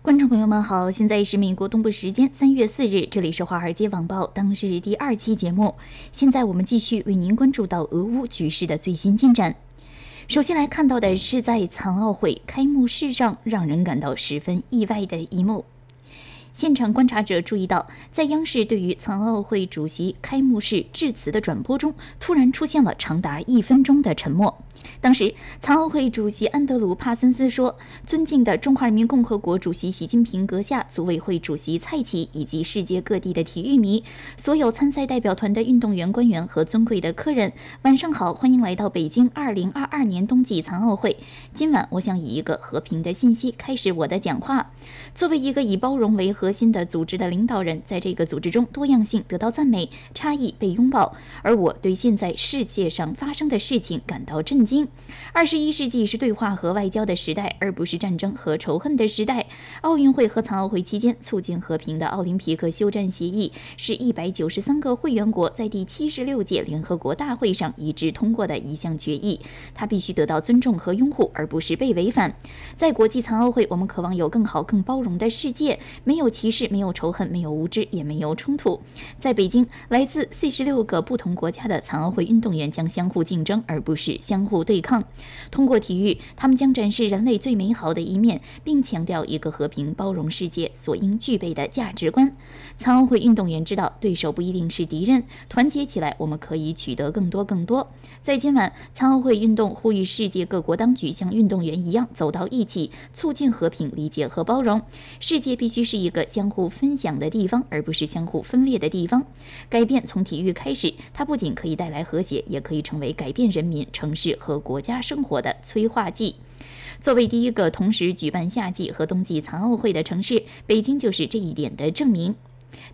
观众朋友们好，现在是美国东部时间三月四日，这里是华尔街网报当日第二期节目。现在我们继续为您关注到俄乌局势的最新进展。首先来看到的是在残奥会开幕式上让人感到十分意外的一幕。现场观察者注意到，在央视对于残奥会主席开幕式致辞的转播中，突然出现了长达一分钟的沉默。当时，残奥会主席安德鲁·帕森斯说：“尊敬的中华人民共和国主席习近平阁下、组委会主席蔡奇以及世界各地的体育迷，所有参赛代表团的运动员、官员和尊贵的客人，晚上好，欢迎来到北京2022年冬季残奥会。今晚，我想以一个和平的信息开始我的讲话。作为一个以包容为核核心的组织的领导人，在这个组织中，多样性得到赞美，差异被拥抱，而我对现在世界上发生的事情感到震惊。”二十一世纪是对话和外交的时代，而不是战争和仇恨的时代。奥运会和残奥会期间促进和平的奥林匹克休战协议是一百九十三个会员国在第七十六届联合国大会上一致通过的一项决议，它必须得到尊重和拥护，而不是被违反。在国际残奥会，我们渴望有更好、更包容的世界，没有歧视，没有仇恨，没有无知，也没有冲突。在北京，来自四十六个不同国家的残奥会运动员将相互竞争，而不是相互。对抗，通过体育，他们将展示人类最美好的一面，并强调一个和平包容世界所应具备的价值观。残奥会运动员知道，对手不一定是敌人，团结起来，我们可以取得更多更多。在今晚，残奥会运动呼吁世界各国当局像运动员一样走到一起，促进和平、理解和包容。世界必须是一个相互分享的地方，而不是相互分裂的地方。改变从体育开始，它不仅可以带来和谐，也可以成为改变人民、城市和。国家生活的催化剂。作为第一个同时举办夏季和冬季残奥会的城市，北京就是这一点的证明。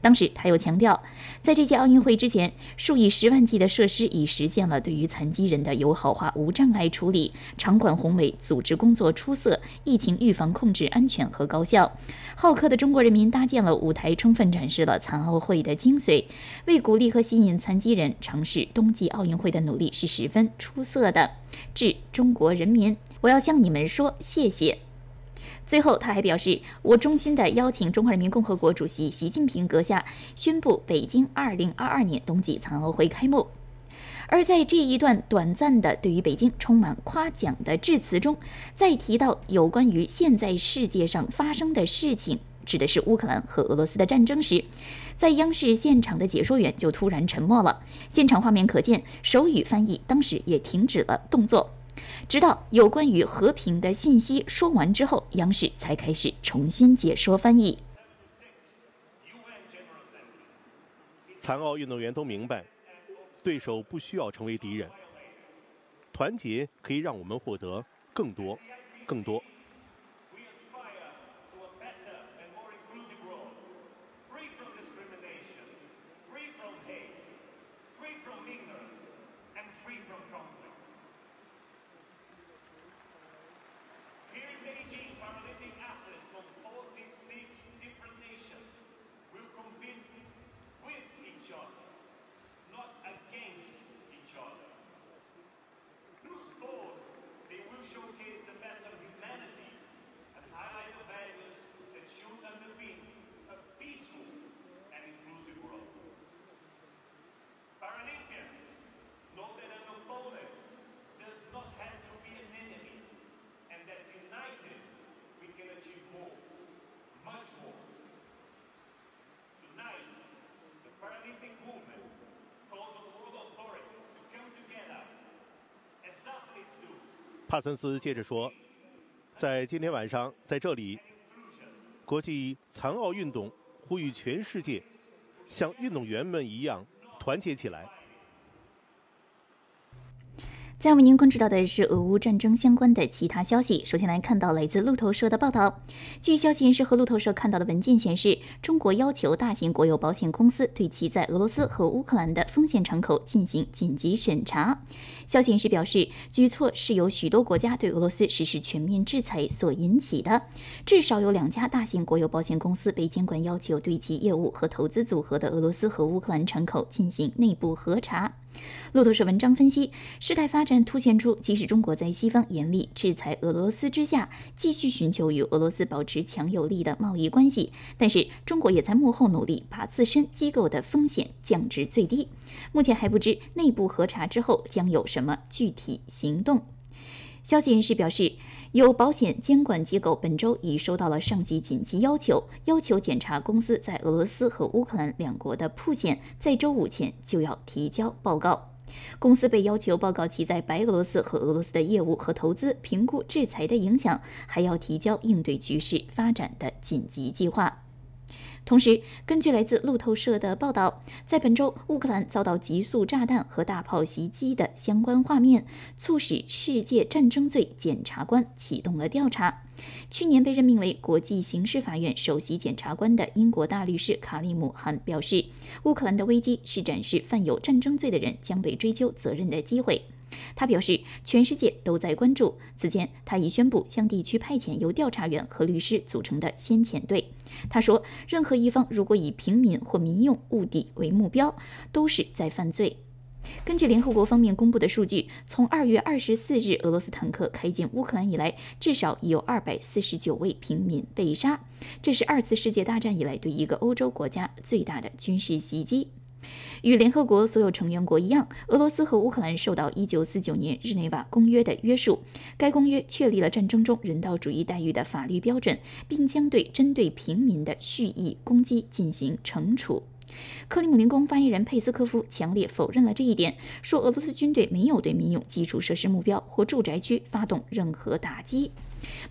当时他又强调，在这届奥运会之前，数以十万计的设施已实现了对于残疾人的友好化、无障碍处理，场馆宏伟，组织工作出色，疫情预防控制安全和高效。好客的中国人民搭建了舞台，充分展示了残奥会的精髓，为鼓励和吸引残疾人尝试冬季奥运会的努力是十分出色的。致中国人民，我要向你们说谢谢。最后，他还表示：“我衷心地邀请中华人民共和国主席习近平阁下宣布北京2022年冬季残奥会开幕。”而在这一段短暂的对于北京充满夸奖的致辞中，在提到有关于现在世界上发生的事情，指的是乌克兰和俄罗斯的战争时，在央视现场的解说员就突然沉默了。现场画面可见，手语翻译当时也停止了动作。直到有关于和平的信息说完之后，央视才开始重新解说翻译。残奥运动员都明白，对手不需要成为敌人，团结可以让我们获得更多、更多。帕森斯接着说：“在今天晚上，在这里，国际残奥运动呼吁全世界像运动员们一样团结起来。”再为您关注到的是俄乌战争相关的其他消息。首先来看到来自路透社的报道。据消息人士和路透社看到的文件显示，中国要求大型国有保险公司对其在俄罗斯和乌克兰的风险敞口进行紧急审查。消息人士表示，举措是由许多国家对俄罗斯实施全面制裁所引起的。至少有两家大型国有保险公司被监管要求对其业务和投资组合的俄罗斯和乌克兰敞口进行内部核查。路透社文章分析，事态发展。展凸显出，即使中国在西方严厉制裁俄罗斯之下，继续寻求与俄罗斯保持强有力的贸易关系，但是中国也在幕后努力把自身机构的风险降至最低。目前还不知内部核查之后将有什么具体行动。消息人士表示，有保险监管机构本周已收到了上级紧急要求，要求检查公司在俄罗斯和乌克兰两国的铺险，在周五前就要提交报告。公司被要求报告其在白俄罗斯和俄罗斯的业务和投资，评估制裁的影响，还要提交应对局势发展的紧急计划。同时，根据来自路透社的报道，在本周乌克兰遭到急速炸弹和大炮袭击的相关画面，促使世界战争罪检察官启动了调查。去年被任命为国际刑事法院首席检察官的英国大律师卡利姆汉表示，乌克兰的危机是展示犯有战争罪的人将被追究责任的机会。他表示，全世界都在关注。此前，他已宣布向地区派遣由调查员和律师组成的先遣队。他说，任何一方如果以平民或民用物地为目标，都是在犯罪。根据联合国方面公布的数据，从二月二十四日俄罗斯坦克开进乌克兰以来，至少已有二百四十九位平民被杀。这是二次世界大战以来对一个欧洲国家最大的军事袭击。与联合国所有成员国一样，俄罗斯和乌克兰受到1949年日内瓦公约的约束。该公约确立了战争中人道主义待遇的法律标准，并将对针对平民的蓄意攻击进行惩处。克里姆林宫发言人佩斯科夫强烈否认了这一点，说俄罗斯军队没有对民用基础设施目标或住宅区发动任何打击。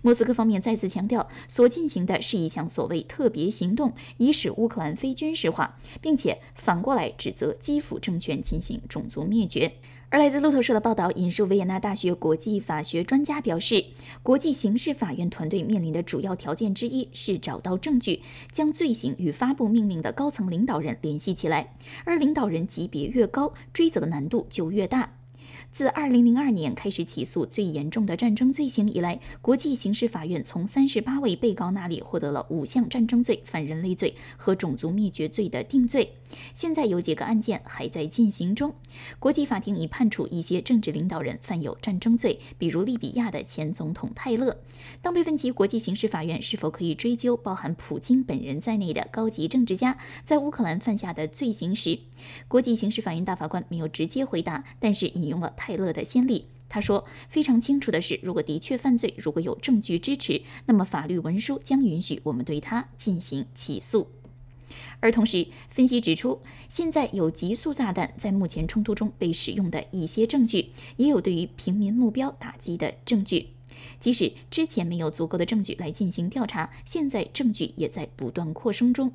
莫斯科方面再次强调，所进行的是一项所谓特别行动，以使乌克兰非军事化，并且反过来指责基辅政权进行种族灭绝。而来自路透社的报道引述维也纳大学国际法学专家表示，国际刑事法院团队面临的主要条件之一是找到证据，将罪行与发布命令的高层领导人联系起来，而领导人级别越高，追责的难度就越大。自2002年开始起诉最严重的战争罪行以来，国际刑事法院从38位被告那里获得了五项战争罪、反人类罪和种族灭绝罪的定罪。现在有几个案件还在进行中。国际法庭已判处一些政治领导人犯有战争罪，比如利比亚的前总统泰勒。当被问及国际刑事法院是否可以追究包含普京本人在内的高级政治家在乌克兰犯下的罪行时，国际刑事法院大法官没有直接回答，但是引用了。泰勒的先例，他说非常清楚的是，如果的确犯罪，如果有证据支持，那么法律文书将允许我们对他进行起诉。而同时，分析指出，现在有极速炸弹在目前冲突中被使用的一些证据，也有对于平民目标打击的证据。即使之前没有足够的证据来进行调查，现在证据也在不断扩充中。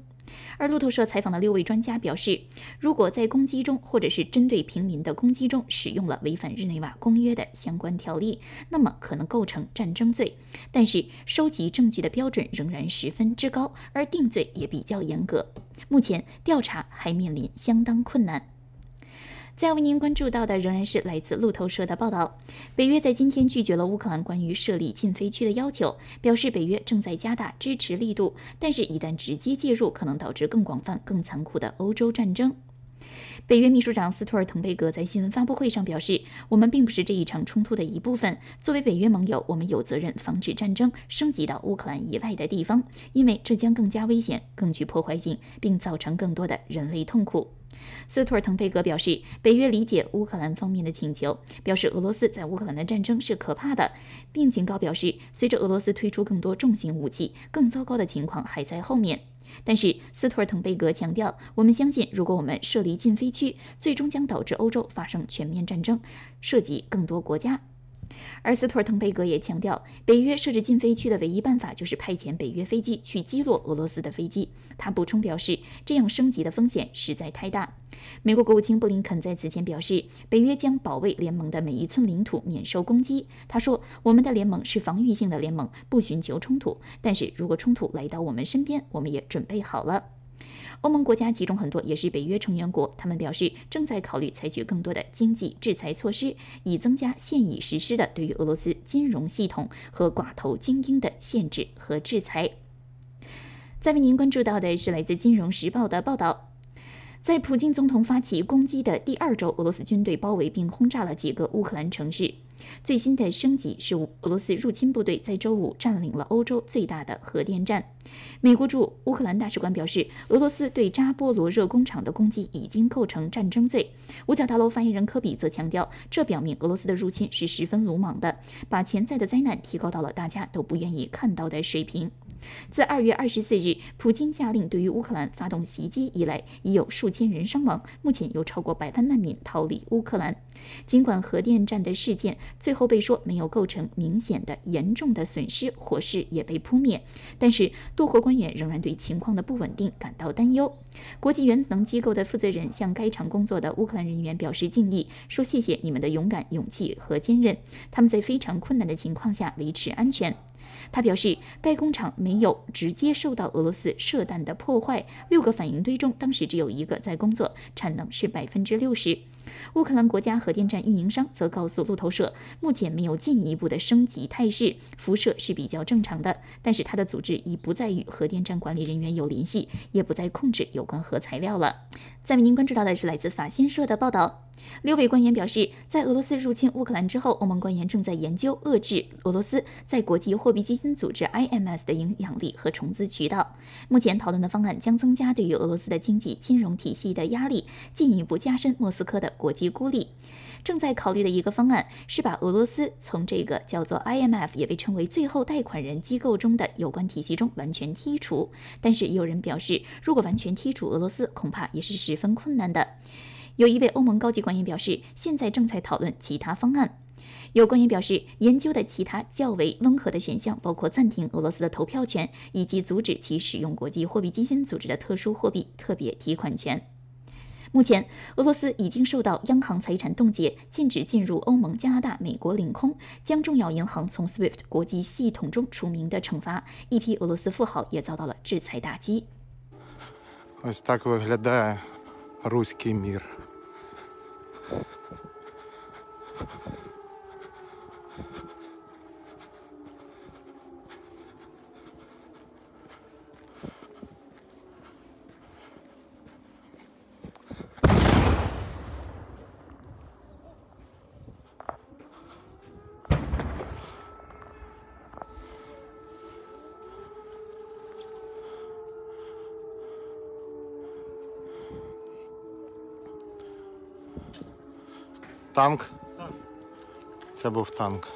而路透社采访的六位专家表示，如果在攻击中或者是针对平民的攻击中使用了违反日内瓦公约的相关条例，那么可能构成战争罪。但是收集证据的标准仍然十分之高，而定罪也比较严格。目前调查还面临相当困难。在为您关注到的仍然是来自路透社的报道。北约在今天拒绝了乌克兰关于设立禁飞区的要求，表示北约正在加大支持力度，但是，一旦直接介入，可能导致更广泛、更残酷的欧洲战争。北约秘书长斯托尔滕贝格在新闻发布会上表示：“我们并不是这一场冲突的一部分。作为北约盟友，我们有责任防止战争升级到乌克兰以外的地方，因为这将更加危险、更具破坏性，并造成更多的人类痛苦。”斯托尔滕贝格表示，北约理解乌克兰方面的请求，表示俄罗斯在乌克兰的战争是可怕的，并警告表示，随着俄罗斯推出更多重型武器，更糟糕的情况还在后面。但是，斯图尔滕贝格强调，我们相信，如果我们设立禁飞区，最终将导致欧洲发生全面战争，涉及更多国家。而斯托尔滕贝格也强调，北约设置禁飞区的唯一办法就是派遣北约飞机去击落俄罗斯的飞机。他补充表示，这样升级的风险实在太大。美国国务卿布林肯在此前表示，北约将保卫联盟的每一寸领土免受攻击。他说：“我们的联盟是防御性的联盟，不寻求冲突。但是如果冲突来到我们身边，我们也准备好了。”欧盟国家其中很多也是北约成员国，他们表示正在考虑采取更多的经济制裁措施，以增加现已实施的对于俄罗斯金融系统和寡头精英的限制和制裁。再为您关注到的是来自《金融时报》的报道。在普京总统发起攻击的第二周，俄罗斯军队包围并轰炸了几个乌克兰城市。最新的升级是，俄罗斯入侵部队在周五占领了欧洲最大的核电站。美国驻乌克兰大使馆表示，俄罗斯对扎波罗热工厂的攻击已经构成战争罪。五角大楼发言人科比则强调，这表明俄罗斯的入侵是十分鲁莽的，把潜在的灾难提高到了大家都不愿意看到的水平。自二月二十四日普京下令对于乌克兰发动袭击以来，已有数千人伤亡，目前有超过百万难民逃离乌克兰。尽管核电站的事件最后被说没有构成明显的严重的损失，火势也被扑灭，但是多国官员仍然对情况的不稳定感到担忧。国际原子能机构的负责人向该场工作的乌克兰人员表示敬意，说谢谢你们的勇敢、勇气和坚韧，他们在非常困难的情况下维持安全。他表示，该工厂没有直接受到俄罗斯射弹的破坏。六个反应堆中，当时只有一个在工作，产能是百分之六十。乌克兰国家核电站运营商则告诉路透社，目前没有进一步的升级态势，辐射是比较正常的。但是，他的组织已不再与核电站管理人员有联系，也不再控制有关核材料了。再为您关注到的是来自法新社的报道。六位官员表示，在俄罗斯入侵乌克兰之后，欧盟官员正在研究遏制俄罗斯在国际货币基金组织 （IMS） 的影响力和重资渠道。目前讨论的方案将增加对于俄罗斯的经济金融体系的压力，进一步加深莫斯科的国际孤立。正在考虑的一个方案是把俄罗斯从这个叫做 IMF 也被称为最后贷款人机构中的有关体系中完全剔除。但是有人表示，如果完全剔除俄罗斯，恐怕也是十分困难的。有一位欧盟高级官员表示，现在正在讨论其他方案。有官员表示，研究的其他较为温和的选项包括暂停俄罗斯的投票权，以及阻止其使用国际货币基金组织的特殊货币特别提款权。目前，俄罗斯已经受到央行财产冻结、禁止进入欧盟、加拿大、美国领空、将重要银行从 SWIFT 国际系统中除名的惩罚。一批俄罗斯富豪也遭到了制裁打击。Танк. Це був танк.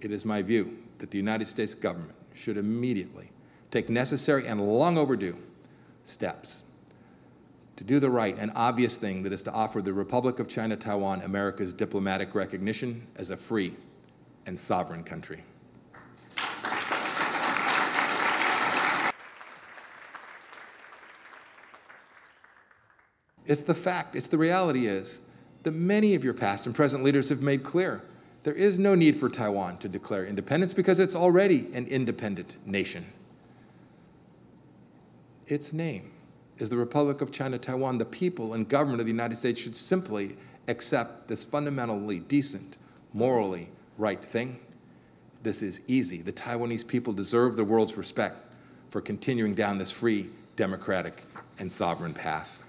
It is my view that the United States government should immediately take necessary and long overdue steps to do the right and obvious thing that is to offer the Republic of China Taiwan America's diplomatic recognition as a free and sovereign country. It's the fact, it's the reality is that many of your past and present leaders have made clear there is no need for Taiwan to declare independence because it's already an independent nation. Its name is the Republic of China Taiwan. The people and government of the United States should simply accept this fundamentally decent, morally right thing. This is easy. The Taiwanese people deserve the world's respect for continuing down this free, democratic, and sovereign path.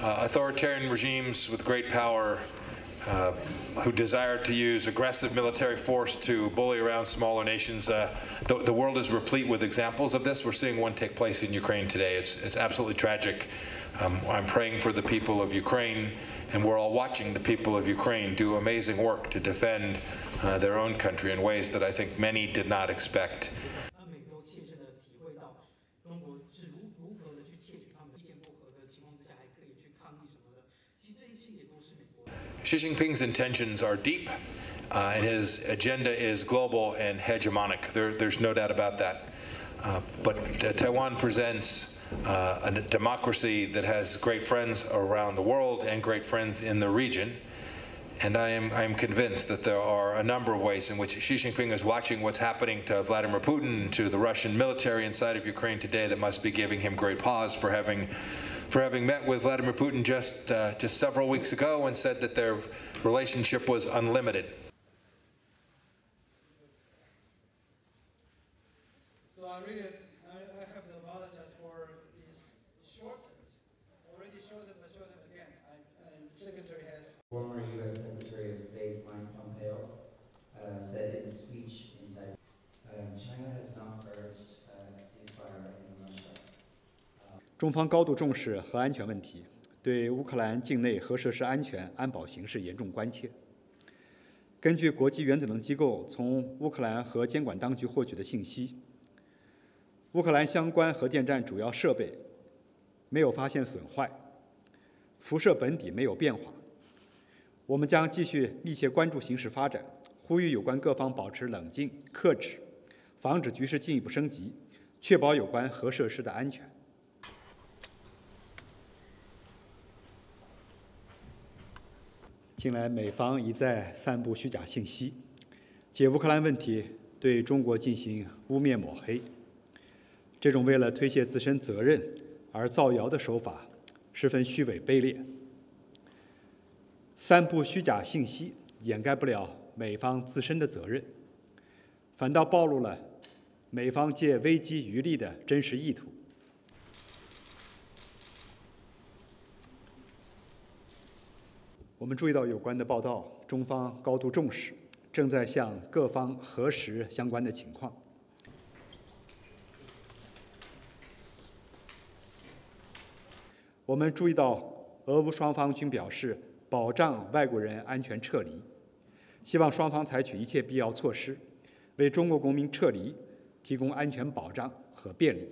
Uh, authoritarian regimes with great power uh, who desire to use aggressive military force to bully around smaller nations. Uh, the, the, world is replete with examples of this. We're seeing one take place in Ukraine today. It's, it's absolutely tragic. Um, I'm praying for the people of Ukraine, and we're all watching the people of Ukraine do amazing work to defend uh, their own country in ways that I think many did not expect. Xi Jinping's intentions are deep, uh, and his agenda is global and hegemonic. There, there's no doubt about that. Uh, but uh, Taiwan presents uh, a democracy that has great friends around the world and great friends in the region. And I am, I am convinced that there are a number of ways in which Xi Jinping is watching what's happening to Vladimir Putin, to the Russian military inside of Ukraine today that must be giving him great pause for having for having met with Vladimir Putin just, uh, just several weeks ago and said that their relationship was unlimited. So I really, I, I have to apologize for this shortened, already shortened, but shortened again. I, and Secretary has. Former U.S. Secretary of State Mike Pompeo uh, said in a speech 中方高度重视核安全问题，对乌克兰境内核设施安全安保形势严重关切。根据国际原子能机构从乌克兰核监管当局获取的信息，乌克兰相关核电站主要设备没有发现损坏，辐射本底没有变化。我们将继续密切关注形势发展，呼吁有关各方保持冷静、克制，防止局势进一步升级，确保有关核设施的安全。近来，美方一再散布虚假信息，借乌克兰问题对中国进行污蔑抹黑。这种为了推卸自身责任而造谣的手法，十分虚伪卑劣。散布虚假信息掩盖不了美方自身的责任，反倒暴露了美方借危机渔利的真实意图。我们注意到有关的报道，中方高度重视，正在向各方核实相关的情况。我们注意到，俄乌双方均表示保障外国人安全撤离，希望双方采取一切必要措施，为中国公民撤离提供安全保障和便利。